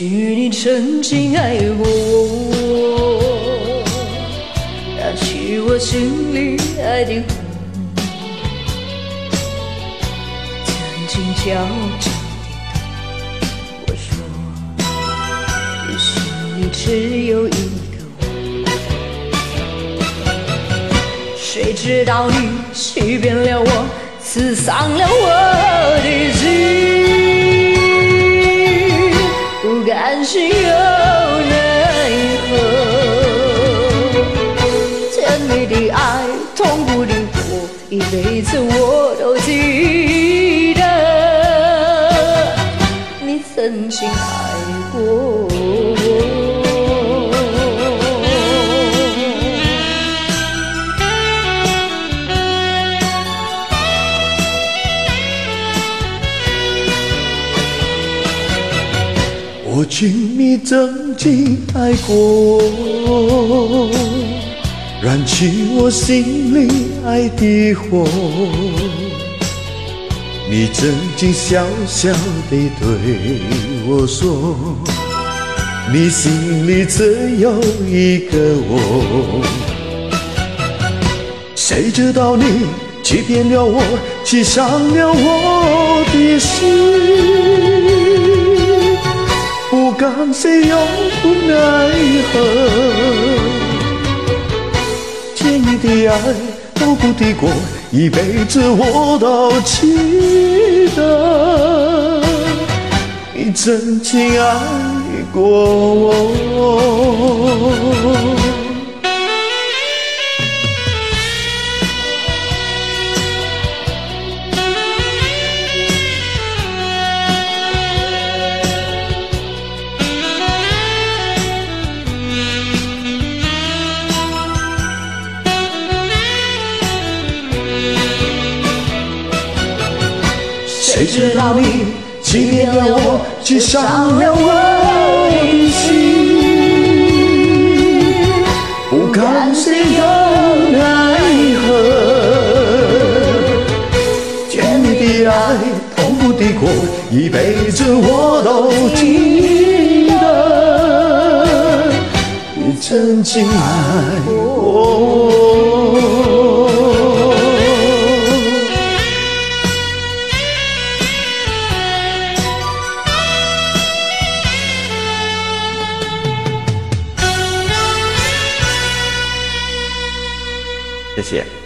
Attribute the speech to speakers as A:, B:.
A: 许你曾经爱过我，燃起我心里爱的火。曾经悄悄地对我说，你心里只有一个我。谁知道你欺骗了我，刺伤了我的心。是又奈何，甜蜜的爱，痛苦的苦，一辈子我都记得。你曾经爱过我
B: 敬你曾经爱过，燃起我心里爱的火。你曾经笑笑地对我说，你心里只有一个我。谁知道你欺骗了我，欺伤了我谁又不奈何，甜蜜的爱，痛苦的过，一辈子我都记得。你曾经爱过我。谁知道你欺骗了我，欺伤了我的心，不甘心又奈何，甜蜜的爱，痛苦的过，一辈子我都记得。你曾经爱过我。谢谢。